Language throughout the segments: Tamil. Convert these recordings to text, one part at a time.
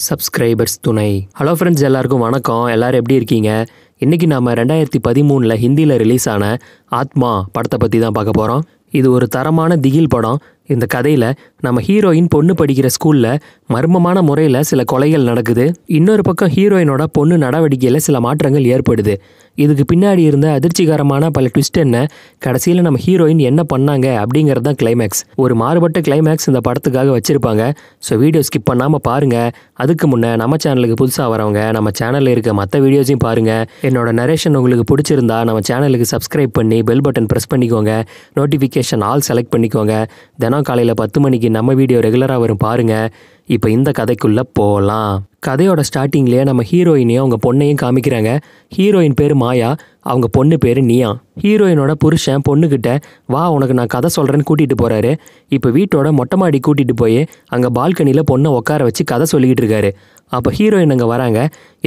சப்ஸ்கிரைபர்ஸ் துணை. ஹலோ ஃப்ரெண்ட்ஸ் எல்லாருக்கும் வணக்கம். எல்லாரும் எப்படி இருக்கீங்க? இன்றைக்கி நாம் ரெண்டாயிரத்தி பதிமூணில் ஹிந்தியில் ரிலீஸ் ஆன ஆத்மா படத்தை பற்றி தான் பார்க்க போகிறோம் இது ஒரு தரமான திகில் படம். இந்த கதையில் நம்ம ஹீரோயின் பொண்ணு படிக்கிற ஸ்கூலில் மர்மமான முறையில் சில கொலைகள் நடக்குது. இன்னொரு பக்கம் ஹீரோயினோட பொண்ணு நடவடிக்கையில் சில மாற்றங்கள் ஏற்படுது. இதுக்கு பின்னாடி இருந்த அதிர்ச்சிகரமான பல ட்விஸ்ட் என்ன? கடைசியில் நம்ம ஹீரோயின் என்ன பண்ணாங்க அப்படிங்கிறது தான் கிளைமேக்ஸ் ஒரு மாறுபட்ட கிளைமேக்ஸ் இந்த படத்துக்காக வச்சுருப்பாங்க. ஸோ வீடியோ ஸ்கிப் பண்ணாமல் பாருங்கள் அதுக்கு முன்னே நம்ம சேனலுக்கு புதுசாக வரவங்க நம்ம சேனலில் இருக்க மற்ற வீடியோஸையும் பாருங்கள் என்னோட நரேஷன் உங்களுக்கு பிடிச்சிருந்தா நம்ம சேனலுக்கு சப்ஸ்கிரைப் பண்ணி பெல் பட்டன் ப்ரெஸ் பண்ணிக்கோங்க. நோட்டிஃபிகேஷன் ஆல் செலக்ட் பண்ணிக்கோங்க. தினம் காலையில் பத்து மணிக்கு நம்ம வீடியோ ரெகுலராக வரும் பாருங்கள் இப்போ இந்த கதைக்குள்ளே போகலாம் கதையோட ஸ்டார்டிங்லேயே நம்ம ஹீரோயினையும் அவங்க பொண்ணையும் காமிக்கிறாங்க. ஹீரோயின் பேர் மாயா அவங்க பொண்ணு பேர் நியா. ஹீரோயினோட புருஷன் பொண்ணுக்கிட்ட வா உனக்கு நான் கதை சொல்கிறேன்னு கூட்டிகிட்டு போகிறாரு இப்போ வீட்டோட மொட்டை மாடி கூட்டிகிட்டு போய் அங்கே பால்கனியில் பொண்ணை உட்கார வச்சு கதை சொல்லிக்கிட்டு இருக்காரு. அப்போ ஹீரோயின் அங்கே வராங்க.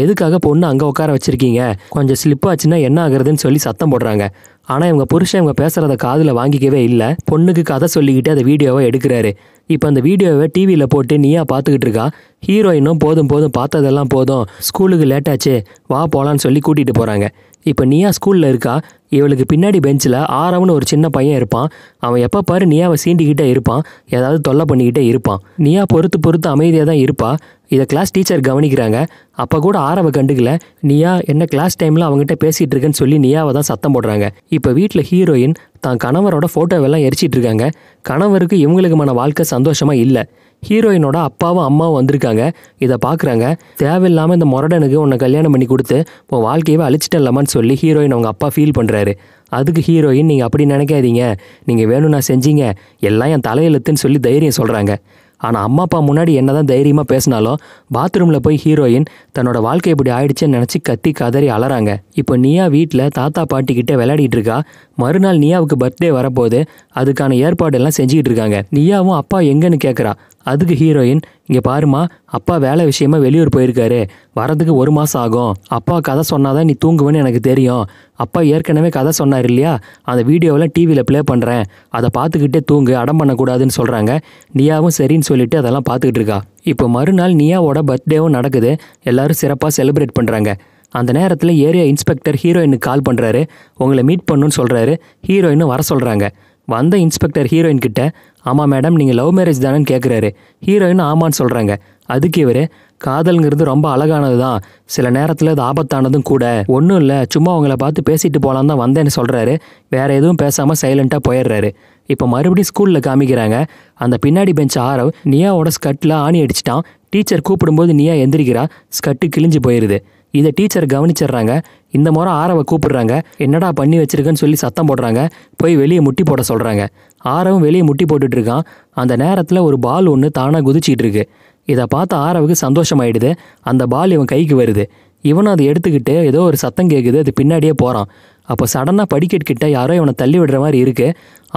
எதுக்காக பொண்ணு அங்கே உட்கார வச்சுருக்கீங்க? கொஞ்சம் ஸ்லிப் ஆச்சுன்னா என்ன ஆகுறதுன்னு சொல்லி சத்தம் போடுறாங்க. ஆனால் இவங்க புருஷன் இவங்க பேசுகிறத காதில் வாங்கிக்கவே இல்லை. பொண்ணுக்கு கதை சொல்லிக்கிட்டு அதை வீடியோவை எடுக்கிறாரு. இப்போ அந்த வீடியோவை டிவியில் போட்டு நீயா பார்த்துக்கிட்டு இருக்கா? ஹீரோயினும் போதும் போதும் பார்த்ததெல்லாம் போதும். ஸ்கூலுக்கு லேட்டாச்சு. வா போகலான்னு சொல்லி கூட்டிகிட்டு போகிறாங்க இப்போ நீயா ஸ்கூலில் இருக்கா? இவளுக்கு பின்னாடி பெஞ்சில் ஆரவன்னு ஒரு சின்ன பையன் இருப்பான். அவன் எப்போ பாரு நீயாவை சீண்டிக்கிட்டே இருப்பான். ஏதாவது தொல்லை பண்ணிக்கிட்டே இருப்பான். நீயா பொறுத்து பொறுத்து அமைதியாக தான் இருப்பா. இதை கிளாஸ் டீச்சர் கவனிக்கிறாங்க. அப்போ கூட ஆரவை கண்டுக்கல. நீயா என்ன கிளாஸ் டைமில் அவங்ககிட்ட பேசிகிட்டு இருக்கேன்னு சொல்லி நீயாவை தான் சத்தம் போடுறாங்க. இப்போ வீட்டில் ஹீரோயின் தான் கணவரோட ஃபோட்டோவெல்லாம் எரிச்சிட்டு இருக்காங்க கணவருக்கு இவங்களுக்குமான வாழ்க்கை சந்தோஷமாக இல்லை. ஹீரோயினோட அப்பாவும் அம்மாவும் வந்திருக்காங்க. இதை பார்க்குறாங்க தேவையில்லாமல் இந்த முரடனுக்கு உன்னை கல்யாணம் பண்ணி கொடுத்து உன் வாழ்க்கையவே அழிச்சிட்டலாமான்னு சொல்லி ஹீரோயின் அவங்க அப்பா ஃபீல் பண்ணுறாரு அதுக்கு ஹீரோயின் நீங்கள் அப்படி நினைக்காதீங்க. நீங்கள் வேணும்னா செஞ்சீங்க. எல்லாம் என் தலையெழுத்துன்னு சொல்லி தைரியம் சொல்கிறாங்க ஆனால் அம்மா அப்பா முன்னாடி என்னதான் தைரியமாக பேசினாலும் பாத்ரூமில் போய் ஹீரோயின் தன்னோட வாழ்க்கை இப்படி ஆயிடுச்சுன்னு நினச்சி கத்தி கதறி அலறாங்க. இப்போ நியா வீட்டில் தாத்தா பாட்டிக்கிட்ட விளையாடிட்டு இருக்கா? மறுநாள் நியாவுக்கு பர்த்டே வரப்போகுது. அதுக்கான ஏற்பாடெல்லாம் செஞ்சுக்கிட்டு இருக்காங்க. நியாவும் அப்பா எங்கன்னு கேட்குறா அதுக்கு ஹீரோயின் இங்கே பாருமா அப்பா வேலை விஷயமா வெளியூர் போயிருக்காரு. வரதுக்கு ஒரு மாதம் ஆகும். அப்பா கதை சொன்னாதான் நீ தூங்குவேன்னு எனக்கு தெரியும். அப்பா ஏற்கனவே கதை சொன்னார் இல்லையா? அந்த வீடியோவெல்லாம் டிவியில் ப்ளே பண்ணுறேன் அதை பார்த்துக்கிட்டே தூங்கு அடம் பண்ணக்கூடாதுன்னு சொல்கிறாங்க நீயாவும் சரின்னு சொல்லிட்டு அதெல்லாம் பார்த்துக்கிட்டு இருக்கா. இப்போ மறுநாள் நீயாவோட பர்த்டேவும் நடக்குது. எல்லாரும் சிறப்பாக செலிப்ரேட் பண்ணுறாங்க அந்த நேரத்தில் ஏரியா இன்ஸ்பெக்டர் ஹீரோயினுக்கு கால் பண்ணுறாரு உங்களை மீட் பண்ணுன்னு சொல்கிறாரு ஹீரோயினும் வர சொல்கிறாங்க வந்த இன்ஸ்பெக்டர் ஹீரோயின் கிட்ட ஆமாம் மேடம் நீங்கள் லவ் மேரேஜ் தானேன்னு கேட்குறாரு ஹீரோயின் ஆமான்னு சொல்கிறாங்க அதுக்கு இவர் காதல்ங்கிறது ரொம்ப அழகானது தான் சில நேரத்தில் அது ஆபத்தானதும் கூட. ஒன்றும் இல்லை சும்மா அவங்கள பார்த்து பேசிட்டு போகலான்னு தான் வந்தேன்னு சொல்கிறாரு வேற எதுவும் பேசாமல் சைலண்ட்டாக போயிடுறாரு. இப்போ மறுபடியும் ஸ்கூலில் காமிக்கிறாங்க. அந்த பின்னாடி பெஞ்ச் ஆரவ் நியாவோட ஸ்கட்டில் ஆணி அடிச்சிட்டான். டீச்சர் கூப்பிடும்போது நியா எந்திரிக்கிறா. ஸ்கட்டு கிழிஞ்சு போயிடுது இதை டீச்சர் கவனிச்சிடுறாங்க. இந்த முறை ஆரவை கூப்பிடுறாங்க. என்னடா பண்ணி வச்சிருக்கேன்னு சொல்லி சத்தம் போடுறாங்க. போய் வெளியே முட்டி போட சொல்கிறாங்க ஆரவும் வெளியே முட்டி போட்டுட்டு இருக்கான் அந்த நேரத்தில் ஒரு பால் ஒன்று தானாக குதிச்சிட்டு இருக்கு இதை பார்த்து ஆரவுக்கு சந்தோஷமாயிடுது. அந்த பால் இவன் கைக்கு வருது. இவனும் அதை எடுத்துக்கிட்டு ஏதோ ஒரு சத்தம் கேட்குது அது பின்னாடியே போகிறான் அப்போ சடனாக படிக்கட் கிட்ட யாரோ இவனை தள்ளி விடுற மாதிரி இருக்கு.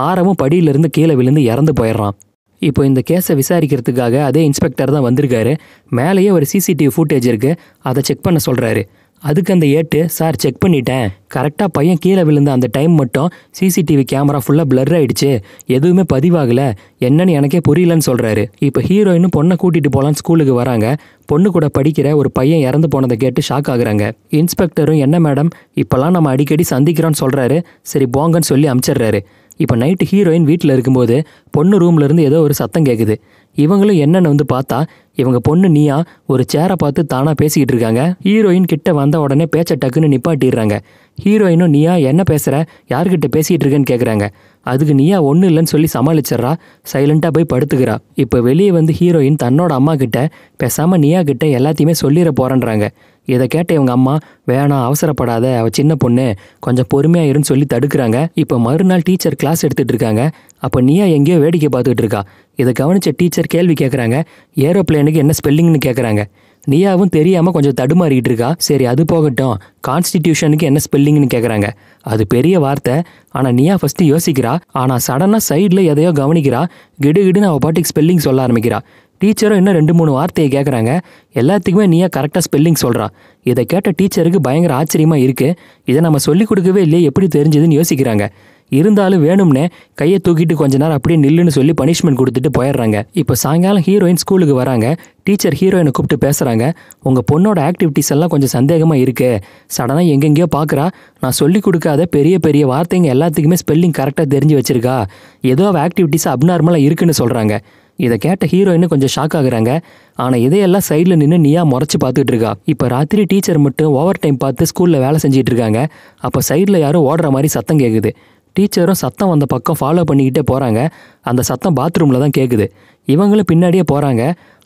ஆரவும் படியிலிருந்து கீழே விழுந்து இறந்து போயிடுறான். இப்போ இந்த கேஸை விசாரிக்கிறதுக்காக அதே இன்ஸ்பெக்டர் தான் வந்திருக்காரு. மேலேயே ஒரு சிசிடிவி ஃபுட்டேஜ் இருக்குது அதை செக் பண்ண சொல்கிறாரு அதுக்கு அந்த ஏட்டு சார் செக் பண்ணிட்டேன். கரெக்டாக பையன் கீழே விழுந்த அந்த டைம் மட்டும் சிசிடிவி கேமரா ஃபுல்லாக பிளர் ஆகிடுச்சு எதுவுமே பதிவாகலை. என்னன்னு எனக்கே புரியலன்னு சொல்கிறாரு இப்போ ஹீரோயினும் பொண்ணை கூட்டிகிட்டு போகலான்னு ஸ்கூலுக்கு வராங்க. பொண்ணு கூட படிக்கிற ஒரு பையன் இறந்து போனதை கேட்டு ஷாக் ஆகுறாங்க. இன்ஸ்பெக்டரும் என்ன மேடம் இப்போல்லாம் நம்ம அடிக்கடி சந்திக்கிறோன்னு சொல்கிறாரு சரி போங்கன்னு சொல்லி அமுச்சிடுறாரு. இப்போ நைட்டு ஹீரோயின் வீட்டில் இருக்கும்போது பொண்ணு ரூம்லேருந்து ஏதோ ஒரு சத்தம் கேட்குது இவங்களும் என்னென்னு வந்து பார்த்தா இவங்க பொண்ணு நீயா ஒரு சேரை பார்த்து தானாக பேசிக்கிட்டு இருக்காங்க. ஹீரோயின் கிட்ட வந்த உடனே பேச்சை டக்குன்னு நிப்பாட்டிடுறாங்க. ஹீரோயினும் நீயா என்ன பேசுகிற யார்கிட்ட பேசிகிட்டு இருக்கேன்னு கேட்குறாங்க அதுக்கு நீயா ஒன்றும் இல்லைன்னு சொல்லி சமாளிச்சிட்றா. சைலண்ட்டாக போய் படுத்துக்கிறா. இப்போ வெளியே வந்து ஹீரோயின் தன்னோட அம்மா கிட்ட பேசாமல் நீயா கிட்ட எல்லாத்தையுமே சொல்லிட போகிறேன்றாங்க இதை கேட்ட இவங்க அம்மா வேணாம் அவசரப்படாத. அவ சின்ன பொண்ணு. கொஞ்சம் பொறுமையாக இருன்னு சொல்லி தடுக்கிறாங்க. இப்போ மறுநாள் டீச்சர் கிளாஸ் எடுத்துகிட்டு இருக்காங்க. அப்போ நீயா எங்கேயோ வேடிக்கை பார்த்துக்கிட்டு இருக்கா. இதை கவனிச்ச டீச்சர் கேள்வி கேட்குறாங்க ஏரோப்ளேனுக்கு என்ன ஸ்பெல்லிங்னு கேட்குறாங்க நீயாவும் தெரியாமல் கொஞ்சம் தடுமாறிக்கிட்டு இருக்கா? சரி அது போகட்டும். கான்ஸ்டிடியூஷனுக்கு என்ன ஸ்பெல்லிங்னு கேட்குறாங்க அது பெரிய வார்த்தை. ஆனால் நீயா ஃபஸ்ட்டு யோசிக்கிறா. ஆனால் சடனாக சைடில் எதையோ கவனிக்கிறா. கிடுகிடுன்னு அவள் பாட்டுக்கு ஸ்பெல்லிங் சொல்ல ஆரம்பிக்கிறா. டீச்சரும் இன்னும் ரெண்டு மூணு வார்த்தையை கேட்குறாங்க எல்லாத்துக்குமே நீயா கரெக்டாக ஸ்பெல்லிங் சொல்கிறா இதை கேட்ட டீச்சருக்கு பயங்கர ஆச்சரியமாக இருக்குது இதை நம்ம சொல்லிக் கொடுக்கவே இல்லையே எப்படி தெரிஞ்சதுன்னு யோசிக்கிறாங்க. இருந்தாலும் வேணும்னே கையை தூக்கிட்டு கொஞ்ச நேரம் அப்படியே நில்லுன்னு சொல்லி பனிஷ்மெண்ட் கொடுத்துட்டு போயிடுறாங்க. இப்போ சாயங்காலம் ஹீரோயின் ஸ்கூலுக்கு வராங்க. டீச்சர் ஹீரோயினை கூப்பிட்டு பேசுகிறாங்க உங்கள் பொண்ணோட ஆக்டிவிட்டீஸ் எல்லாம் கொஞ்சம் சந்தேகமாக இருக்கு. சடனாக எங்கெங்கேயோ பார்க்குறா நான் சொல்லி கொடுக்காத பெரிய பெரிய வார்த்தைங்க எல்லாத்துக்குமே ஸ்பெல்லிங் கரெக்டாக தெரிஞ்சு வச்சிருக்கா. ஏதோ அவள் ஆக்டிவிட்டீஸ் அப்நார்மலாக இருக்குன்னு சொல்கிறாங்க இதை கேட்ட ஹீரோயின்னு கொஞ்சம் ஷாக் ஆகுறாங்க. ஆனால் இதையெல்லாம் சைடில் நின்று நீயா முறைச்சி பார்த்துட்டு இருக்கா. இப்போ ராத்திரி டீச்சர் மட்டும் ஓவர் டைம் பார்த்து ஸ்கூலில் வேலை செஞ்சிட்டு இருக்காங்க. அப்போ சைடில் யாரும் ஓடுற மாதிரி சத்தம் கேட்குது டீச்சரும் சத்தம் வந்த பக்கம் ஃபாலோ பண்ணிக்கிட்டே போகிறாங்க அந்த சத்தம் பாத்ரூமில் தான் கேட்குது இவங்களும் பின்னாடியே போகிறாங்க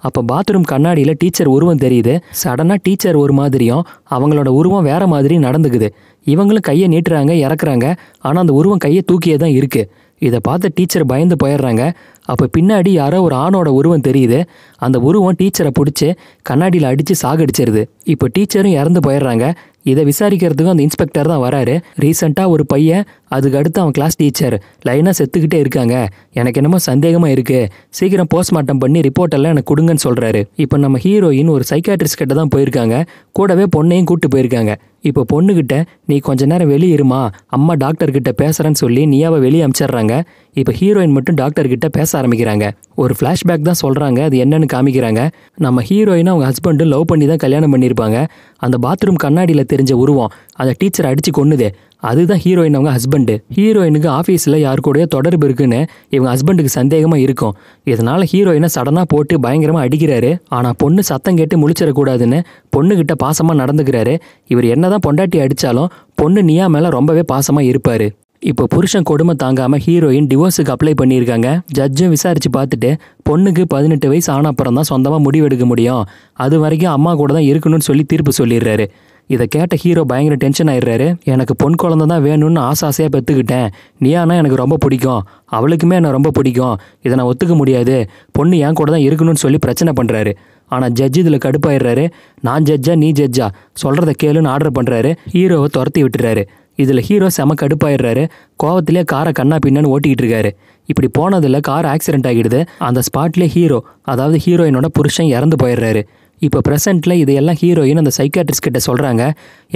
அப்போ பாத்ரூம் கண்ணாடியில் டீச்சர் உருவம் தெரியுது. சடனாக டீச்சர் ஒரு மாதிரியும் அவங்களோட உருவம் வேறு மாதிரி நடந்துக்குது. இவங்களும் கையை நீட்டுறாங்க இறக்குறாங்க. ஆனால் அந்த உருவம் கையை தூக்கியே தான் இருக்குது இதை பார்த்து டீச்சர் பயந்து போயிடுறாங்க. அப்போ பின்னாடி யாரோ ஒரு ஆணோட உருவம் தெரியுது. அந்த உருவம் டீச்சரை பிடிச்சி கண்ணாடியில் அடித்து சாகடிச்சிருது. இப்போ டீச்சரும் இறந்து போயிடுறாங்க. இதை விசாரிக்கிறதுக்கும் அந்த இன்ஸ்பெக்டர் தான் வராரு. ரீசெண்டாக ஒரு பையன் அதுக்கு அடுத்து அவன் கிளாஸ் டீச்சர் லைனாக செத்துக்கிட்டே இருக்காங்க. எனக்கு என்னமோ சந்தேகமாக இருக்குது சீக்கிரம் போஸ்ட்மார்ட்டம் பண்ணி ரிப்போர்ட் எல்லாம் எனக்கு கொடுங்கன்னு சொல்கிறாரு இப்போ நம்ம ஹீரோயின் ஒரு சைக்காட்ரிஸ்ட் கிட்ட தான் போயிருக்காங்க. கூடவே பொண்ணையும் கூட்டு போயிருக்காங்க. இப்போ பொண்ணுக்கிட்ட நீ கொஞ்ச நேரம் வெளியே இருமா. அம்மா டாக்டர்கிட்ட பேசுகிறேன்னு சொல்லி நீயாவை வெளியே அமிச்சிடுறாங்க. இப்போ ஹீரோயின் மட்டும் டாக்டர்கிட்ட பேச ஆரம்பிக்கிறாங்க. ஒரு ஃப்ளாஷ்பேக் தான் சொல்கிறாங்க அது என்னன்னு காமிக்கிறாங்க. நம்ம ஹீரோயினை அவங்க ஹஸ்பண்டும் லவ் பண்ணி தான் கல்யாணம் பண்ணியிருப்பாங்க. அந்த பாத்ரூம் கண்ணாடியில் தெரிஞ்ச உருவம். அந்த டீச்சரை அடித்து கொன்னுதே. அதுதான் ஹீரோயின் அவங்க ஹஸ்பண்டு ஹீரோயினுக்கு ஆஃபீஸில் யார் கூடயோ தொடர்பு இருக்குன்னு இவங்க ஹஸ்பண்டுக்கு சந்தேகமாக இருக்கும். இதனால் ஹீரோயினை சடனாக போட்டு பயங்கரமாக அடிக்கிறாரு. ஆனால் பொண்ணு சத்தம் கேட்டு முழிச்சிடக்கூடாதுன்னு பொண்ணுக்கிட்ட பாசமாக நடந்துக்கிறாரு. இவர் என்னதான் பொண்டாட்டி அடித்தாலும் பொண்ணு நியா மேலே ரொம்பவே பாசமாக இருப்பார். இப்போ புருஷன் கொடுமை தாங்காமல் ஹீரோயின் டிவோர்ஸுக்கு அப்ளை பண்ணியிருக்காங்க. ஜட்ஜும் விசாரித்து பார்த்துட்டு பொண்ணுக்கு பதினெட்டு வயசு ஆன அப்புறம் தான் சொந்தமாக முடிவெடுக்க முடியும். அது வரைக்கும் அம்மா கூட தான் இருக்கணும்னு சொல்லி தீர்ப்பு சொல்லிடுறாரு. இதை கேட்ட ஹீரோ பயங்கர டென்ஷன் ஆயிடுறாரு. எனக்கு பொன் குழந்தை தான் வேணும்னு ஆசை ஆசையாக பெற்றுக்கிட்டேன் நீயானா எனக்கு ரொம்ப பிடிக்கும். அவளுக்குமே என்னை ரொம்ப பிடிக்கும். இதை நான் ஒத்துக்க முடியாது. பொண்ணு என் கூட தான் இருக்கணும்னு சொல்லி பிரச்சனை பண்ணுறாரு ஆனால் ஜட்ஜ் இதில் கடுப்பாயிடுறாரு. நான் ஜட்ஜா நீ ஜட்ஜா சொல்கிறத கேளுன்னு ஆர்டர் பண்ணுறாரு ஹீரோவை துரத்தி விட்டுறாரு. இதில் ஹீரோ செம கடுப்பாயிடுறாரு. கோவத்திலே காரை கண்ணா பின்னான்னு ஓட்டிக்கிட்டு இருக்காரு. இப்படி போனதில் கார் ஆக்சிடென்ட் ஆகிடுது. அந்த ஸ்பாட்லேயே ஹீரோ அதாவது ஹீரோயினோட புருஷன் இறந்து போயிடுறாரு. இப்போ ப்ரெசென்ட்டில் இதையெல்லாம் ஹீரோயின் அந்த சைக்காட்ரிஸ்ட் கிட்ட சொல்கிறாங்க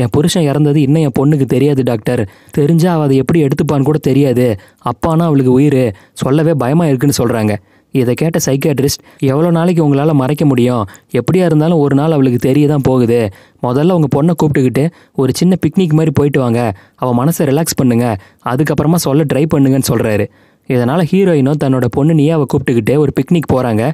என் புருஷன் இறந்தது இன்னும் என் பொண்ணுக்கு தெரியாது டாக்டர் தெரிஞ்சால் அவள் அதை எப்படி எடுத்துப்பான்னு கூட தெரியாது. அப்பானா அவளுக்கு உயிர். சொல்லவே பயமாக இருக்குன்னு சொல்கிறாங்க இதை கேட்ட சைக்காட்ரிஸ்ட் எவ்வளோ நாளைக்கு உங்களால் மறைக்க முடியும்? எப்படியா இருந்தாலும் ஒரு நாள் அவளுக்கு தெரிய தான் போகுது. முதல்ல உங்கள் பொண்ணை கூப்பிட்டுக்கிட்டு ஒரு சின்ன பிக்னிக் மாதிரி போயிட்டு வாங்க. அவள் மனசை ரிலாக்ஸ் பண்ணுங்க. அதுக்கப்புறமா சொல்ல ட்ரை பண்ணுங்கன்னு சொல்கிறாரு இதனால் ஹீரோயினும் தன்னோட பொண்ணு அவள் கூப்பிட்டுக்கிட்டே ஒரு பிக்னிக் போகிறாங்க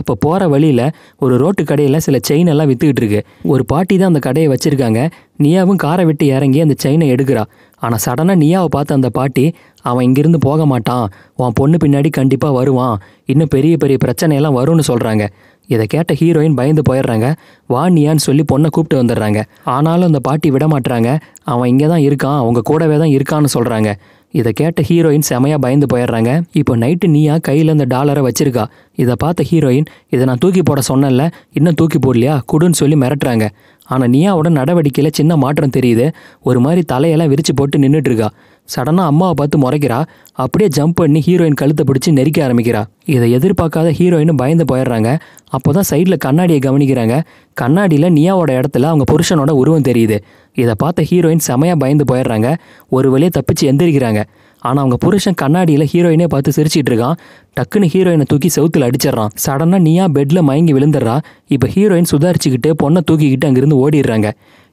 அப்போ போகிற வழியில் ஒரு ரோட்டு கடையில் சில செயின் எல்லாம் விற்றுக்கிட்டு இருக்கு. ஒரு பாட்டி தான் அந்த கடையை வச்சுருக்காங்க. நியாவும் காரை விட்டு இறங்கி அந்த செயினை எடுக்கிறா. ஆனால் சடனாக நியாவை பார்த்த அந்த பாட்டி அவன் இங்கிருந்து போக மாட்டான். உன் பொண்ணு பின்னாடி கண்டிப்பாக வருவான். இன்னும் பெரிய பெரிய பிரச்சனையெல்லாம் வரும்னு சொல்கிறாங்க இதை கேட்ட ஹீரோயின் பயந்து போயிடுறாங்க. வா நியான்னு சொல்லி பொண்ணை கூப்பிட்டு வந்துடுறாங்க. ஆனாலும் அந்த பாட்டி விட மாட்டுறாங்க அவன் இங்கே தான் இருக்கான். அவங்க கூடவே தான் இருக்கான்னு சொல்கிறாங்க இதை கேட்ட ஹீரோயின் செமையாக பயந்து போயிடுறாங்க. இப்போ நைட்டு நீயா கையில் இந்த டாலரை வச்சிருக்கா. இதை பார்த்த ஹீரோயின் இதை நான் தூக்கி போட சொன்னேன்ல இன்னும் தூக்கி போடலையா? குடுன்னு சொல்லி மிரட்டுறாங்க. ஆனால் நியாவோட நடவடிக்கையில் சின்ன மாற்றம் தெரியுது. ஒரு மாதிரி தலையெல்லாம் விரிச்சு போட்டு நின்றுட்டு இருக்கா. சடனாக அம்மாவை பார்த்து முறைக்கிறா. அப்படியே ஜம்ப் பண்ணி ஹீரோயின் கழுத்தை பிடிச்சி நெரிக்க ஆரம்பிக்கிறா. இதை எதிர்பார்க்காத ஹீரோயினும் பயந்து போயிடுறாங்க. அப்போ தான் சைடில் கண்ணாடியை கவனிக்கிறாங்க. கண்ணாடியில் நியாவோட இடத்துல அவங்க புருஷனோட உருவம் தெரியுது. இதை பார்த்த ஹீரோயின் செமையாக பயந்து போயிடுறாங்க. ஒரு வழியை தப்பிச்சு எந்திரிக்கிறாங்க. ஆனால் அவங்க புருஷன் கண்ணாடியில் ஹீரோயினே பார்த்து சிரிச்சிட்டு இருக்கான். டக்குன்னு ஹீரோயினை தூக்கி செவுத்துல அடிச்சிடறான். சடனாக நீயா பெட்டில் மயங்கி விழுந்துடுறா. இப்போ ஹீரோயின் சுதாரிச்சுக்கிட்டு பொண்ணை தூக்கிக்கிட்டு அங்கேருந்து ஓடிடுறாங்க.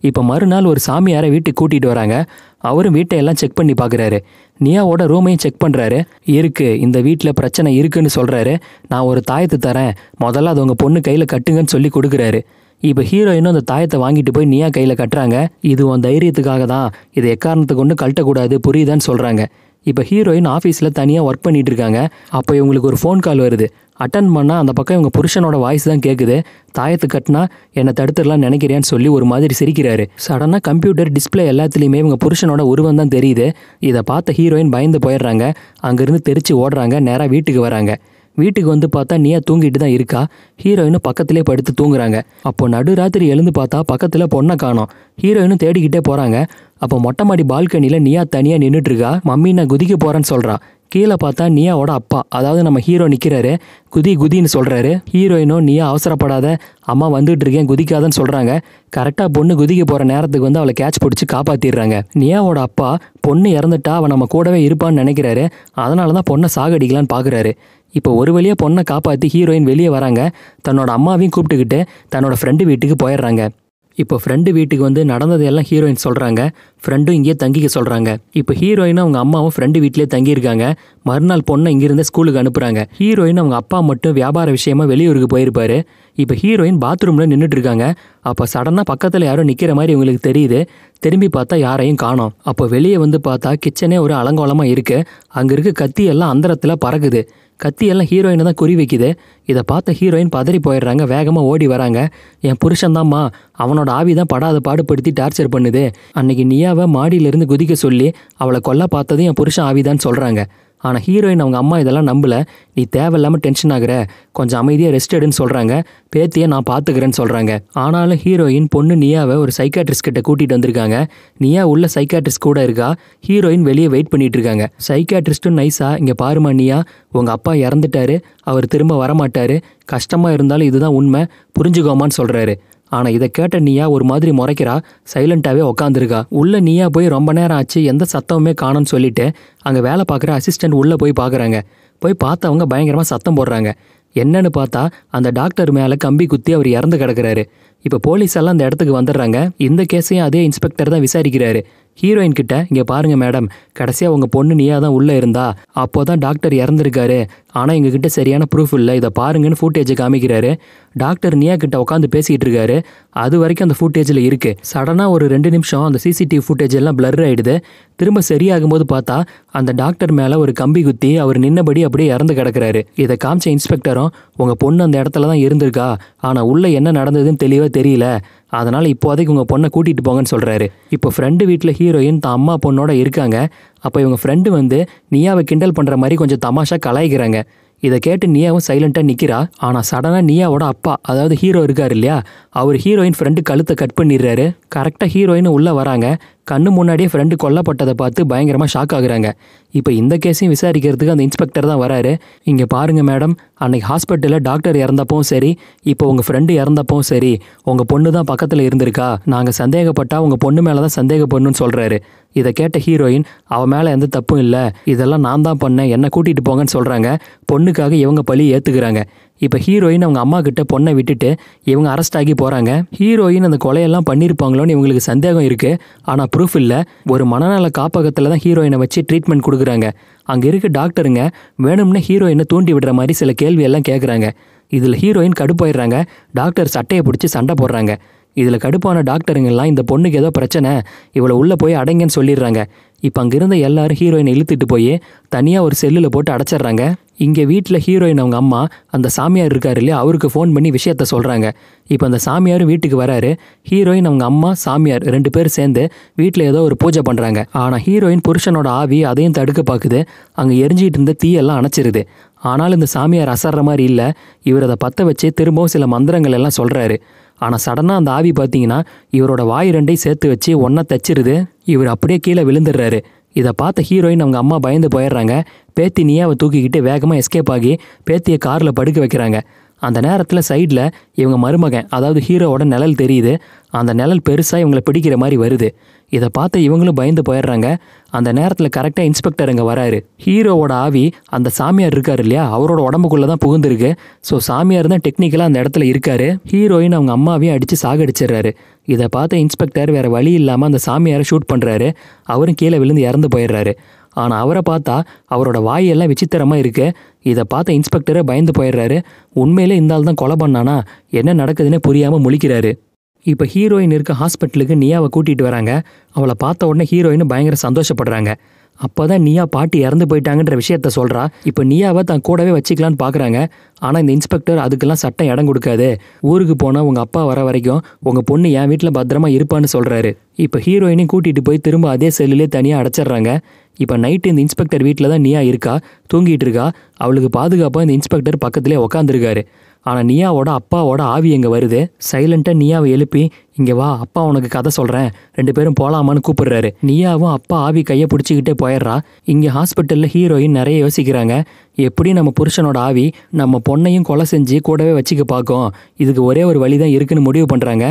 இப்போ மறுநாள் ஒரு சாமியாரை வீட்டுக்கு கூட்டிகிட்டு வராங்க. அவரும் வீட்டையெல்லாம் செக் பண்ணி பார்க்குறாரு நியாவோட ரூமையும் செக் பண்ணுறாரு இருக்கு இந்த வீட்டில் பிரச்சனை இருக்குன்னு சொல்கிறாரு நான் ஒரு தாயத்தை தரேன். முதல்ல அது உங்கள் பொண்ணு கையில் கட்டுங்கன்னு சொல்லி கொடுக்குறாரு. இப்போ ஹீரோயினும் அந்த தாயத்தை வாங்கிட்டு போய் நியா கையில் கட்டுறாங்க. இது உன் தைரியத்துக்காக தான். இதை எக்காரணத்துக்கு கொண்டு கழட்டக்கூடாது. புரியுதான்னு சொல்கிறாங்க இப்போ ஹீரோயின் ஆஃபீஸில் தனியாக ஒர்க் பண்ணிட்டு இருக்காங்க அப்போ இவங்களுக்கு ஒரு ஃபோன் கால் வருது. அட்டன் பண்ணால் அந்த பக்கம் இவங்க புருஷனோட வாய்ஸ் தான் கேட்குது தாயத்து கட்டினா என்னை தடுத்துடலாம் நினைக்கிறேன்னு சொல்லி ஒரு மாதிரி சிரிக்கிறாரு. சடனாக கம்ப்யூட்டர் டிஸ்பிளே எல்லாத்துலேயுமே இவங்க புருஷனோட உருவம் தான் தெரியுது. இதை பார்த்த ஹீரோயின் பயந்து போயிடுறாங்க. அங்கேருந்து தெரிச்சு ஓடுறாங்க. நேராக வீட்டுக்கு வராங்க. வீட்டுக்கு வந்து பார்த்தா நீயா தூங்கிட்டு தான் இருக்கா? ஹீரோயினும் பக்கத்திலே படுத்து தூங்குறாங்க. அப்போ நடுராத்திரி எழுந்து பார்த்தா பக்கத்தில் பொண்ணை காணோம். ஹீரோயினும் தேடிக்கிட்டே போகிறாங்க அப்போ மொட்டை மாடி பால்கனியில் நீயா தனியாக நின்றுட்டு இருக்கா மம்மி நான் குதிக்க போகிறேன்னு சொல்கிறான் கீழே பார்த்தா நீயாவோட அப்பா. அதாவது நம்ம ஹீரோ நிற்கிறாரு குதி குதின்னு சொல்கிறாரு ஹீரோயினும் நீயா அவசரப்படாத. அம்மா வந்துட்டு இருக்கேன் குதிக்காதன்னு சொல்கிறாங்க கரெக்டாக பொண்ணு குதிக்க போகிற நேரத்துக்கு வந்து அவளை கேட்ச் பிடிச்சி காப்பாற்றிடுறாங்க நியாவோட அப்பா பொண்ணு இறந்துட்டா அவன் நம்ம கூடவே இருப்பான்னு நினைக்கிறாரு. அதனால தான் பொண்ணை சாகடிக்கலான்னு பார்க்குறாரு இப்போ ஒரு வழியாக பொண்ணை காப்பாற்றி ஹீரோயின் வெளியே வராங்க. தன்னோட அம்மாவையும் கூப்பிட்டுக்கிட்டு தன்னோட ஃப்ரெண்டு வீட்டுக்கு போயிடுறாங்க. இப்போ ஃப்ரெண்டு வீட்டுக்கு வந்து நடந்ததையெல்லாம் ஹீரோயின் சொல்கிறாங்க ஃப்ரெண்டும் இங்கேயே தங்கிக்க சொல்கிறாங்க இப்போ ஹீரோயினும் அவங்க அம்மாவும் ஃப்ரெண்டு வீட்டிலே தங்கியிருக்காங்க. மறுநாள் பொண்ணை இங்கிருந்து ஸ்கூலுக்கு அனுப்புகிறாங்க ஹீரோயின் அவங்க அப்பா மட்டும் வியாபார விஷயமா வெளியூருக்கு போயிருப்பாரு. இப்போ ஹீரோயின் பாத்ரூமில் நின்றுட்டு இருக்காங்க அப்போ சடனாக பக்கத்தில் யாரும் நிற்கிற மாதிரி இவங்களுக்கு தெரியுது. திரும்பி பார்த்தா யாரையும் காணோம். அப்போ வெளியே வந்து பார்த்தா கிச்சனே ஒரு அலங்கோலமாக இருக்குது அங்கே இருக்க கத்தி எல்லாம் அந்தரத்தில் பறக்குது. கத்தி எல்லாம் ஹீரோயினை தான் குறி வைக்குது. இதை பார்த்த ஹீரோயின் பதறி போயிடுறாங்க வேகமாக ஓடி வராங்க. என் புருஷன்தாம்மா அவனோட ஆவி தான் படாத பாடுபடுத்தி டார்ச்சர் பண்ணுது. அன்னைக்கு நியாவை மாடியிலிருந்து குதிக்க சொல்லி அவளை கொல்ல பார்த்தது என் புருஷன் ஆவிதான்னு சொல்கிறாங்க ஆனால் ஹீரோயின் அவங்க அம்மா இதெல்லாம் நம்பல. நீ தேவையில்லாமல் டென்ஷன் ஆகுற. கொஞ்சம் அமைதியாக ரெஸ்ட் எடுன்னு சொல்கிறாங்க பேத்தியை நான் பார்த்துக்கிறேன்னு சொல்கிறாங்க ஆனாலும் ஹீரோயின் பொண்ணு நியாவை ஒரு சைக்காட்ரிஸ்ட் கிட்ட கூட்டிகிட்டு வந்திருக்காங்க. நியா உள்ள சைக்காட்ரிஸ்ட் கூட இருக்கா. ஹீரோயின் வெளியே வெயிட் பண்ணிட்டு இருக்காங்க. சைக்காட்ரிஸ்ட்டும் நைஸா இங்கே பாருமா நியா உங்கள் அப்பா இறந்துட்டாரு. அவர் திரும்ப வரமாட்டார். கஷ்டமாக இருந்தாலும் இதுதான் உண்மை. புரிஞ்சுக்கோமான்னு சொல்கிறாரு ஆனால் இதை கேட்ட நீயா ஒரு மாதிரி முறைக்கிறா? சைலண்ட்டாகவே உக்காந்துருக்கா. உள்ள நீயா போய் ரொம்ப நேரம் ஆச்சு எந்த சத்தமுமே காணும்னு சொல்லிட்டு அங்கே வேலை பார்க்குற அசிஸ்டன்ட் உள்ளே போய் பார்க்குறாங்க. போய் பார்த்தவங்க பயங்கரமாக சத்தம் போடுறாங்க. என்னன்னு பார்த்தா அந்த டாக்டர் மேலே கம்பி குத்தி அவர் இறந்து கிடக்குறாரு. இப்போ போலீஸ் எல்லாம் அந்த இடத்துக்கு வந்துடுறாங்க. இந்த கேஸையும் அதே இன்ஸ்பெக்டர் தான் விசாரிக்கிறாரு. ஹீரோயின் கிட்ட இங்கே பாருங்க மேடம் கடைசியாக உங்கள் பொண்ணு நீயா தான் உள்ளே இருந்தா. அப்போ தான் டாக்டர் இறந்துருக்காரு. ஆனால் எங்ககிட்ட சரியான ப்ரூஃப் இல்லை. இதை பாருங்கன்னு ஃபூட்டேஜை காமிக்கிறாரு. டாக்டர் நியா கிட்ட உட்காந்து பேசிக்கிட்டு இருக்காரு. அது வரைக்கும் அந்த ஃபூட்டேஜில் இருக்கு. சடனாக ஒரு ரெண்டு நிமிஷம் அந்த சிசிடிவி ஃபுட்டேஜ் எல்லாம் பிளர் ஆயிடுது. திரும்ப சரியாகும்போது பார்த்தா அந்த டாக்டர் மேலே ஒரு கம்பி குத்தி அவர் நின்னபடி அப்படியே இறந்து கிடக்குறாரு. இதை காமிச்ச இன்ஸ்பெக்டரும் உங்கள் பொண்ணு அந்த இடத்துல தான் இருந்திருக்கா. ஆனால் உள்ளே என்ன நடந்ததுன்னு தெளிவாக தெரியல. அதனால் இப்போதைக்கு உங்கள் பொண்ணை கூட்டிகிட்டு போங்கன்னு சொல்கிறாரு இப்போ ஃப்ரெண்டு வீட்டில் ஹீரோயின் தான் அம்மா பொண்ணோட இருக்காங்க. அப்போ இவங்க ஃப்ரெண்டு வந்து நீயாவை கிண்டல் பண்ணுற மாதிரி கொஞ்சம் தமாஷா கலாய்க்கிறாங்க. இதை கேட்டு நீயாவும் சைலண்ட்டாக நிற்கிறா ஆனால் சடனாக நீயாவோட அப்பா அதாவது ஹீரோ இருக்கார் இல்லையா? அவர் ஹீரோயின் ஃப்ரெண்டு கழுத்தை கட் பண்ணிடுறாரு. கரெக்டாக ஹீரோயின் உள்ளே வராங்க. கண்ணு முன்னாடியே ஃப்ரெண்டு கொல்லப்பட்டதை பார்த்து பயங்கரமாக ஷாக் ஆகுறாங்க. இப்போ இந்த கேஸையும் விசாரிக்கிறதுக்கு அந்த இன்ஸ்பெக்டர் தான் வராரு. இங்கே பாருங்கள் மேடம் அன்னைக்கு ஹாஸ்பிட்டலில் டாக்டர் இறந்தப்பவும் சரி இப்போ உங்கள் ஃப்ரெண்டு இறந்தப்பவும் சரி உங்கள் பொண்ணு தான் பக்கத்தில் இருந்திருக்கா? நாங்கள் சந்தேகப்பட்டால் உங்கள் பொண்ணு மேலே தான் சந்தேகப்படணும்னு சொல்கிறாரு இதை கேட்ட ஹீரோயின் அவன் மேலே எந்த தப்பும் இல்லை. இதெல்லாம் நான் தான் பண்ணேன் என்னை கூட்டிகிட்டு போங்கன்னு சொல்கிறாங்க பொண்ணுக்காக இவங்க பழி ஏற்றுக்கிறாங்க இப்போ ஹீரோயின் அவங்க அம்மா கிட்ட பொண்ணை விட்டுட்டு இவங்க அரெஸ்ட் ஆகி போகிறாங்க ஹீரோயின் அந்த கொலையெல்லாம் பண்ணியிருப்பாங்களோன்னு இவங்களுக்கு சந்தேகம் இருக்குது ஆனால் ப்ரூஃப் இல்லை. ஒரு மனநல காப்பகத்தில் தான் ஹீரோயினை வச்சு ட்ரீட்மெண்ட் கொடுக்குறாங்க. அங்கே இருக்க டாக்டருங்க வேணும்னே ஹீரோயினை தூண்டி விடுற மாதிரி சில கேள்வியெல்லாம் கேட்குறாங்க இதில் ஹீரோயின் கடுப்பாயிடுறாங்க. டாக்டர் சட்டையை பிடிச்சி சண்டை போடுறாங்க. இதில் கடுப்பான டாக்டருங்கெல்லாம் இந்த பொண்ணுக்கு ஏதோ பிரச்சனை இவளை உள்ளே போய் அடைங்கன்னு சொல்லிடுறாங்க. இப்போ அங்கே இருந்த எல்லாரும் ஹீரோயினை இழுத்துட்டு போய் தனியாக ஒரு செல்லில் போட்டு அடைச்சிடுறாங்க. இங்கே வீட்டில் ஹீரோயின் அவங்க அம்மா அந்த சாமியார் இருக்காரு இல்லையா அவருக்கு ஃபோன் பண்ணி விஷயத்த சொல்கிறாங்க இப்போ அந்த சாமியாரும் வீட்டுக்கு வராரு. ஹீரோயின் அவங்க அம்மா சாமியார் ரெண்டு பேரும் சேர்ந்து வீட்டில் ஏதோ ஒரு பூஜை பண்ணுறாங்க ஆனால் ஹீரோயின் புருஷனோட ஆவி அதையும் தடுக்க பார்க்குது அங்கே எரிஞ்சிட்டு இருந்த தீயெல்லாம் அணைச்சிருது. ஆனாலும் இந்த சாமியார் அசர்ற மாதிரி இல்லை. இவர் அதை பற்ற வச்சு திரும்பவும் சில மந்திரங்கள் எல்லாம் சொல்கிறாரு ஆனால் சடனாக அந்த ஆவி பார்த்தீங்கன்னா இவரோட வாய் ரெண்டையும் சேர்த்து வச்சு ஒன்றா தச்சிருது. இவர் அப்படியே கீழே விழுந்துடுறாரு. இதை பார்த்த ஹீரோயின் அவங்க அம்மா பயந்து போயிடுறாங்க. பேத்தி நியாவை தூக்கிக்கிட்டு வேகமாக எஸ்கேப் ஆகி பேத்தியை காரில் படுக்க வைக்கிறாங்க. அந்த நேரத்தில் சைடில் இவங்க மருமகன் அதாவது ஹீரோவோட நிழல் தெரியுது. அந்த நிழல் பெருசாக இவங்களை பிடிக்கிற மாதிரி வருது. இதை பார்த்து இவங்களும் பயந்து போயிடுறாங்க. அந்த நேரத்தில் கரெக்டாக இன்ஸ்பெக்டர் அங்கே வராரு. ஹீரோவோட ஆவி அந்த சாமியார் இருக்கார் இல்லையா? அவரோட உடம்புக்குள்ளே தான் புகுந்துருக்கு. ஸோ சாமியார் தான் டெக்னிக்கலாக அந்த இடத்துல இருக்காரு. ஹீரோயின் அவங்க அம்மாவையும் அடித்து சாகடிச்சிடுறாரு. இதை பார்த்த இன்ஸ்பெக்டர் வேறு வழி இல்லாமல் அந்த சாமியாரை ஷூட் பண்ணுறாரு அவரும் கீழே விழுந்து இறந்து போயிடுறாரு. ஆனால் அவரை பார்த்தா அவரோட வாயெல்லாம் விசித்திரமாக இருக்குது இதை பார்த்த இன்ஸ்பெக்டரே பயந்து போயிடுறாரு. உண்மையிலே இந்த ஆள் தான் கொலை பண்ணானா? என்ன நடக்குதுன்னே புரியாமல் முழிக்கிறாரு. இப்போ ஹீரோயின் இருக்க ஹாஸ்பிட்டலுக்கு நியாவை கூட்டிகிட்டு வராங்க. அவளை பார்த்த உடனே ஹீரோயின் பயங்கர சந்தோஷப்படுறாங்க. அப்போ தான் நியா பாட்டி இறந்து போயிட்டாங்கன்ற விஷயத்த சொல்கிறா இப்போ நியாவை தான் கூடவே வச்சுக்கலான்னு பார்க்குறாங்க ஆனால் இந்த இன்ஸ்பெக்டர் அதுக்கெல்லாம் சட்டம் இடம் கொடுக்காது. ஊருக்கு போனால் உங்கள் அப்பா வர வரைக்கும் உங்கள் பொண்ணு என் வீட்டில் பத்திரமா இருப்பான்னு சொல்கிறாரு இப்போ ஹீரோயினையும் கூட்டிகிட்டு போய் திரும்ப அதே செல்லுலேயே தனியாக அடைச்சிடுறாங்க. இப்போ நைட்டு இந்த இன்ஸ்பெக்டர் வீட்டில் தான் நியா இருக்கா? தூங்கிட்டு இருக்கா? அவளுக்கு பாதுகாப்பாக இந்த இன்ஸ்பெக்டர் பக்கத்துலேயே உக்காந்துருக்காரு. ஆனால் நியாவோட அப்பாவோட ஆவி எங்கே வருது? சைலண்ட்டாக நியாவை எழுப்பி இங்கே வா அப்பா உனக்கு கதை சொல்கிறேன் ரெண்டு பேரும் போகலாமான்னு கூப்பிடுறாரு. நீயாவும் அப்பா ஆவி கையை பிடிச்சிக்கிட்டே போயிடுறா. இங்கே ஹாஸ்பிட்டலில் ஹீரோயின் நிறைய யோசிக்கிறாங்க. எப்படி நம்ம புருஷனோட ஆவி நம்ம பொண்ணையும் கொலை செஞ்சு கூடவே வச்சுக்க பார்க்கும்? இதுக்கு ஒரே ஒரு வழி தான் இருக்குன்னு முடிவு பண்ணுறாங்க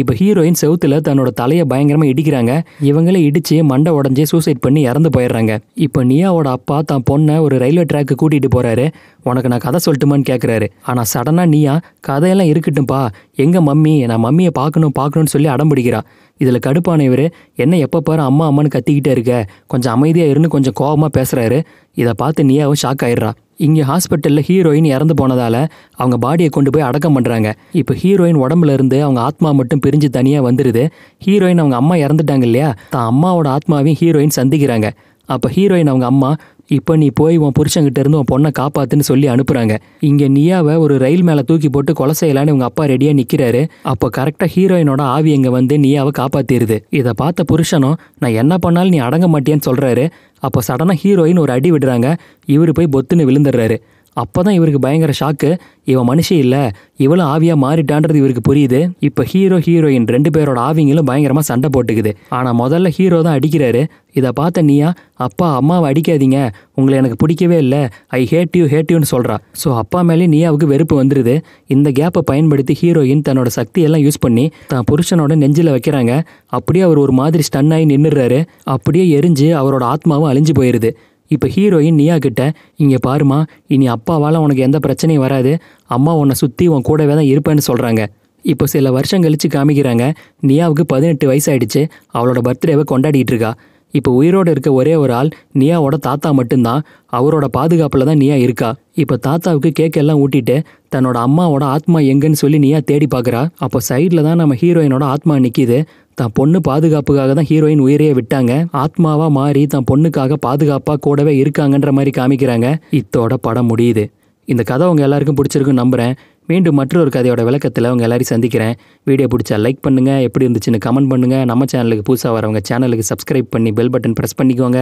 இப்போ ஹீரோயின் செவுத்தில் தன்னோட தலையை பயங்கரமாக இடிக்கிறாங்க. இவங்களே இடித்து மண்டை உடஞ்சி சூசைட் பண்ணி இறந்து போயிடுறாங்க. இப்போ நியாவோட அப்பா தான் பொண்ணை ஒரு ரயில்வே ட்ராக்கு கூட்டிகிட்டு போகிறாரு உனக்கு நான் கதை சொல்லட்டுமான்னு கேட்குறாரு ஆனால் சடனாக நீயா கதையெல்லாம் இருக்கட்டும்ப்பா எங்கள் மம்மி? நான் மம்மியை பார்க்கணும். பார்க்கணும்னு சொல்லி அடம் பிடிக்கிறா. இதில் கடுப்பான இவர் என்ன எப்போ பாரு அம்மா அம்மான்னு கத்திக்கிட்டே இருக்க. கொஞ்சம் அமைதியாக இருந்து கொஞ்சம் கோபமாக பேசுகிறாரு இதை பார்த்து நீயாவும் ஷாக் ஆயிடுறா. இங்கே ஹாஸ்பிட்டலில் ஹீரோயின் இறந்து போனதால் அவங்க பாடியை கொண்டு போய் அடக்கம் பண்ணுறாங்க இப்போ ஹீரோயின் உடம்புல இருந்து அவங்க ஆத்மா மட்டும் பிரிஞ்சு தனியாக வந்துடுது ஹீரோயின் அவங்க அம்மா இறந்துட்டாங்க இல்லையா? தான் அம்மாவோட ஆத்மாவையும் ஹீரோயின் சந்திக்கிறாங்க. அப்போ ஹீரோயின் அவங்க அம்மா இப்போ நீ போய் உன் புருஷங்கிட்ட இருந்து உன் பொண்ணை காப்பாத்துன்னு சொல்லி அனுப்புறாங்க. இங்கே நியாவை ஒரு ரயில் மேலே தூக்கி போட்டு கொலை செய்யலான்னு உங்க அப்பா ரெடியாக நிற்கிறாரு அப்போ கரெக்டாக ஹீரோயினோட ஆவி இங்கே வந்து நியாவை காப்பாத்திருது. இதை பார்த்த புருஷனும் நான் என்ன பண்ணாலும் நீ அடங்க மாட்டியான்னு சொல்கிறாரு அப்போ சடனாக ஹீரோயின் ஒரு அடி விடுறாங்க. இவர் போய் பொத்துன்னு விழுந்துடுறாரு. அப்போ தான் இவருக்கு பயங்கர ஷாக்கு இவன் மனுஷன் இல்லை. இவளும் ஆவியாக மாறிட்டான்றது இவருக்கு புரியுது. இப்போ ஹீரோ ஹீரோயின் ரெண்டு பேரோட ஆவிங்களும் பயங்கரமாக சண்டை போட்டுக்குது. ஆனால் முதல்ல ஹீரோ தான் அடிக்கிறாரு. இதை பார்த்த நீயா அப்பா அம்மாவை அடிக்காதீங்க. உங்களை எனக்கு பிடிக்கவே இல்லை. ஐ ஹேட் யூ ஹேட் யூன்னு சொல்கிறா ஸோ அப்பா மேலே நீயாவுக்கு வெறுப்பு வந்துடுது இந்த கேப்பை பயன்படுத்தி ஹீரோயின் தன்னோட சக்தியெல்லாம் யூஸ் பண்ணி தான் புருஷனோட நெஞ்சில் வைக்கிறாங்க. அப்படியே அவர் ஒரு மாதிரி ஸ்டன் ஆகி நின்றுறாரு அப்படியே எரிஞ்சு அவரோட ஆத்மாவும் அழிஞ்சு போயிடுது இப்போ ஹீரோயின் நியா கிட்ட இங்கே பாருமா இனி அப்பாவால் உனக்கு எந்த பிரச்சனையும் வராது. அம்மா உன்னை சுற்றி உன் கூடவே தான் இருப்பேன்னு சொல்கிறாங்க இப்போ சில வருஷம் கழிச்சு காமிக்கிறாங்க நியாவுக்கு பதினெட்டு வயசாயிடுச்சு. அவளோட பர்த்டேவை கொண்டாடிட்டு இருக்கா. இப்போ உயிரோடு இருக்க ஒரே ஒரு ஆள் நியாவோட தாத்தா மட்டும்தான். அவரோட பாதுகாப்பில் தான் நியா இருக்கா. இப்போ தாத்தாவுக்கு கேக் எல்லாம் ஊட்டிட்டு தன்னோட அம்மாவோட ஆத்மா எங்கன்னு சொல்லி நியா தேடி பார்க்குறா அப்போ சைடில் தான் நம்ம ஹீரோயினோட ஆத்மா நிற்கிது தான் பொண்ணு பாதுகாப்புக்காக தான் ஹீரோயின் உயிரையே விட்டாங்க. ஆத்மாவா மாறி தான் பொண்ணுக்காக பாதுகாப்பா கூடவே இருக்காங்கன்ற மாதிரி காமிக்கிறாங்க. இத்தோட படம் முடியுது. இந்த கதை உங்க எல்லாருக்கும் பிடிச்சிருக்குன்னு நம்புறேன். மீண்டும் மற்றொரு கதையோட விளக்கத்தில் உங்க எல்லாரையும் சந்திக்கிறேன். வீடியோ பிடிச்சா லைக் பண்ணுங்க. எப்படி இருந்துச்சுன்னு கமெண்ட் பண்ணுங்க. நம்ம சேனலுக்கு புதுசாக வரவங்க சேனலுக்கு சப்ஸ்கிரைப் பண்ணி பெல் பட்டன் ப்ரெஸ் பண்ணிக்கோங்க.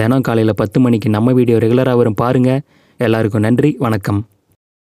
தினம் காலையில் பத்து மணிக்கு நம்ம வீடியோ ரெகுலராக வரும் பாருங்க. எல்லாருக்கும் நன்றி. வணக்கம்.